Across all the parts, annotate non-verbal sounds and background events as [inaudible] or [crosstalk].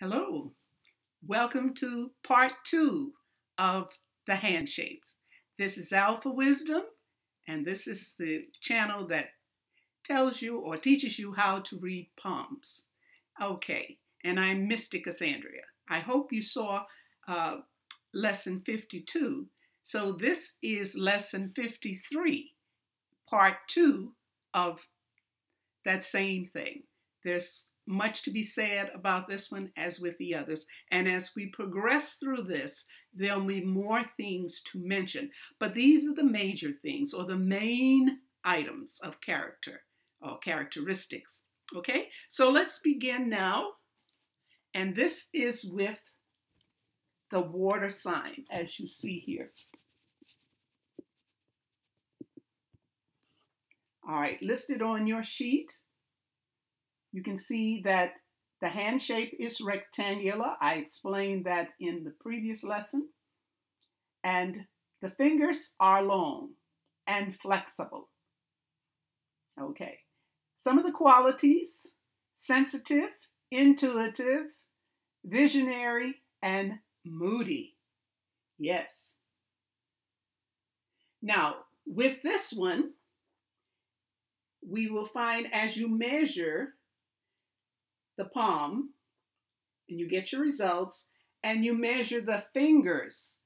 Hello, welcome to part two of the handshapes. This is Alpha Wisdom, and this is the channel that tells you or teaches you how to read palms. Okay, and I'm Mystic Cassandria. I hope you saw uh, lesson 52. So this is lesson 53, part two of that same thing. There's much to be said about this one as with the others. And as we progress through this, there'll be more things to mention. But these are the major things or the main items of character or characteristics. Okay, so let's begin now. And this is with the water sign, as you see here. All right, listed on your sheet you can see that the hand shape is rectangular. I explained that in the previous lesson. And the fingers are long and flexible. Okay. Some of the qualities, sensitive, intuitive, visionary, and moody. Yes. Now, with this one, we will find as you measure the palm and you get your results and you measure the fingers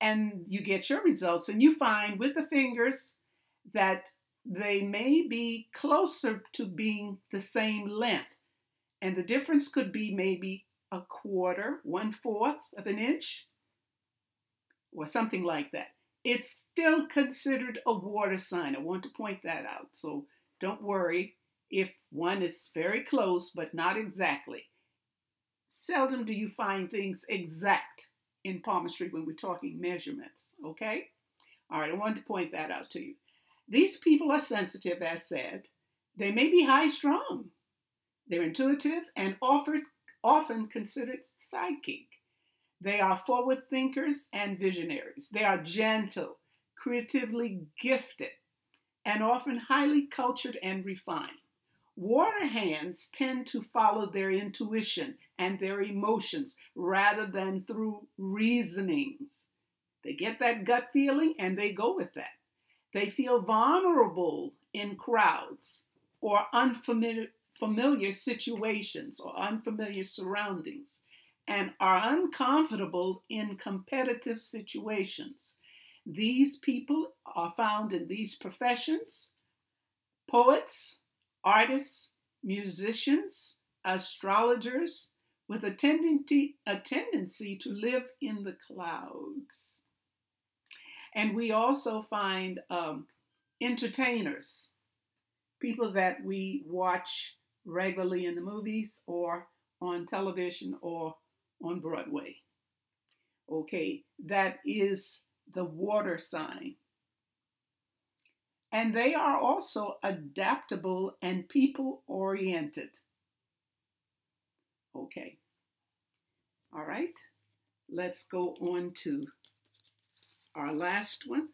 and you get your results and you find with the fingers that they may be closer to being the same length and the difference could be maybe a quarter, one fourth of an inch or something like that. It's still considered a water sign. I want to point that out. So don't worry if one is very close but not exactly. Seldom do you find things exact in palmistry when we're talking measurements, okay? All right, I wanted to point that out to you. These people are sensitive, as said. They may be high strung. They're intuitive and often considered psychic. They are forward thinkers and visionaries. They are gentle, creatively gifted, and often highly cultured and refined. Water hands tend to follow their intuition and their emotions rather than through reasonings. They get that gut feeling and they go with that. They feel vulnerable in crowds or unfamiliar familiar situations or unfamiliar surroundings and are uncomfortable in competitive situations. These people are found in these professions poets, artists, musicians, astrologers with a tendency, a tendency to live in the clouds. And we also find um, entertainers, people that we watch regularly in the movies or on television or on Broadway. Okay, that is the water sign and they are also adaptable and people oriented. Okay. All right. Let's go on to our last one.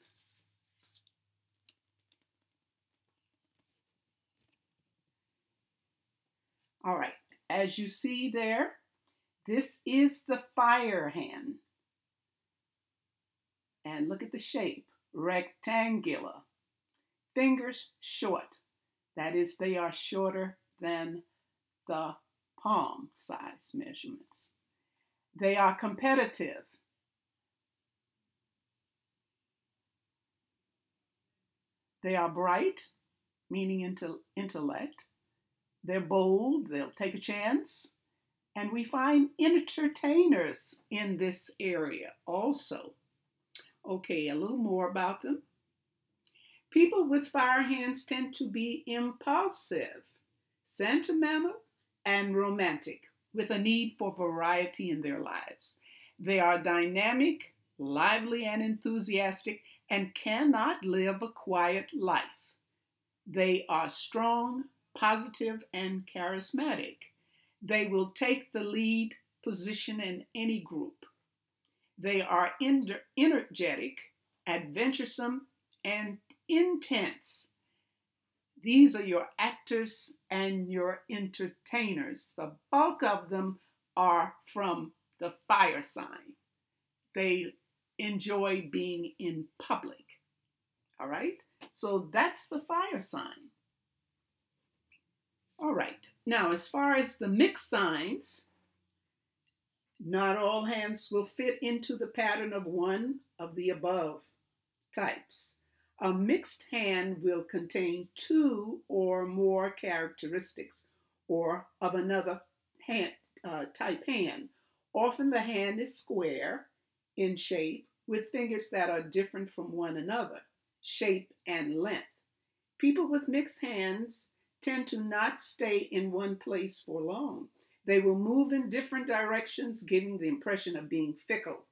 All right. As you see there, this is the fire hand. And look at the shape, rectangular fingers short. That is, they are shorter than the palm size measurements. They are competitive. They are bright, meaning intellect. They're bold, they'll take a chance. And we find entertainers in this area also. Okay, a little more about them. People with fire hands tend to be impulsive, sentimental, and romantic, with a need for variety in their lives. They are dynamic, lively, and enthusiastic, and cannot live a quiet life. They are strong, positive, and charismatic. They will take the lead position in any group. They are energetic, adventuresome, and intense. These are your actors and your entertainers. The bulk of them are from the fire sign. They enjoy being in public. All right? So that's the fire sign. All right. Now, as far as the mixed signs, not all hands will fit into the pattern of one of the above types. A mixed hand will contain two or more characteristics or of another hand, uh, type hand. Often the hand is square in shape with fingers that are different from one another, shape and length. People with mixed hands tend to not stay in one place for long. They will move in different directions, giving the impression of being fickle.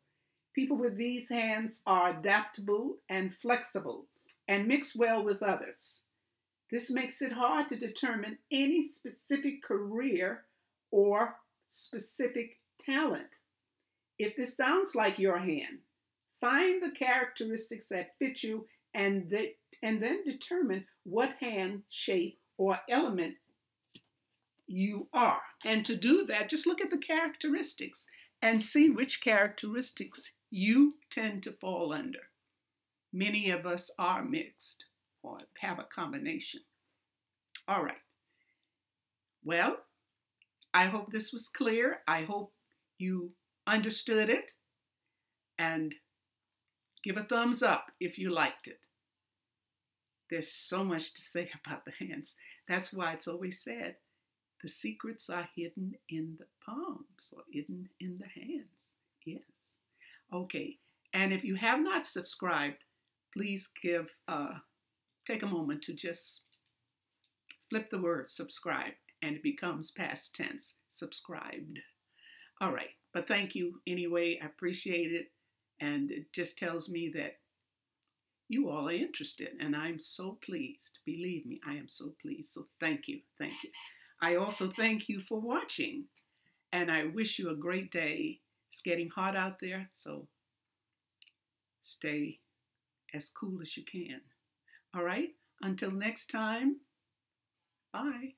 People with these hands are adaptable and flexible and mix well with others. This makes it hard to determine any specific career or specific talent. If this sounds like your hand, find the characteristics that fit you and, the, and then determine what hand, shape, or element you are. And to do that, just look at the characteristics and see which characteristics you tend to fall under. Many of us are mixed or have a combination. All right. Well, I hope this was clear. I hope you understood it. And give a thumbs up if you liked it. There's so much to say [laughs] about the hands. That's why it's always said the secrets are hidden in the palms or hidden in the hands. Yes. Okay. And if you have not subscribed, please give uh, take a moment to just flip the word subscribe and it becomes past tense subscribed. All right but thank you anyway i appreciate it and it just tells me that you all are interested and i'm so pleased believe me i am so pleased so thank you thank you. I also thank you for watching and i wish you a great day. It's getting hot out there so stay as cool as you can. All right? Until next time, bye.